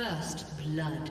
First blood.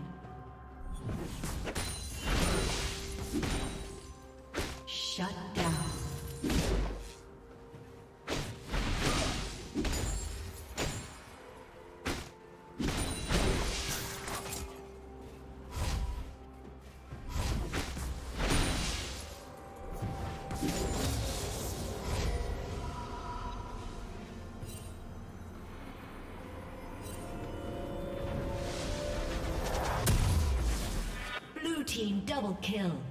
Double kill.